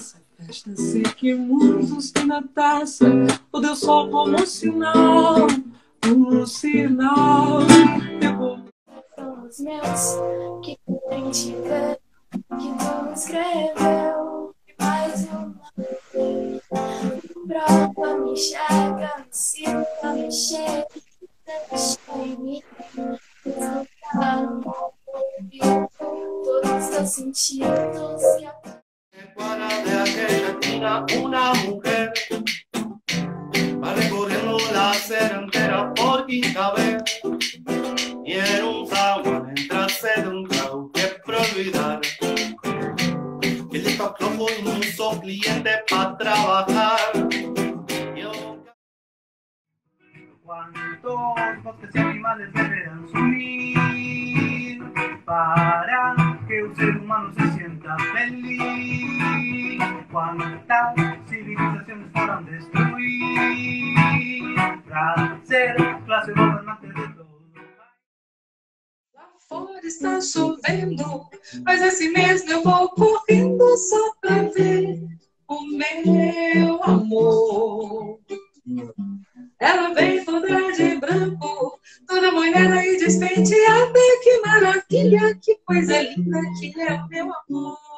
Essa festa, sei que muitos têm na taça o Deus Sol como um sinal, um sinal. Vou Os meus que ver, que tu escreveu mais vez. Prova me enxerga, me sinta, me chega, deixa em mim. Ouvir todos os teus sentidos una mujer. Va recorriendo la acera entera por quinta vez. Y en un zaguán entrarse de un trago que que él está flojo y no usó cliente para trabajar. ¿Cuántos bosques y animales deberán sumir para que un ser humano se sienta feliz? ¿Cuántas civilizaciones podrán destruir para ser clase gobernante de fora está chovendo, mas assim mesmo eu vou correndo só pra ver o meu amor. Maravilha, que coisa linda que é o meu amor.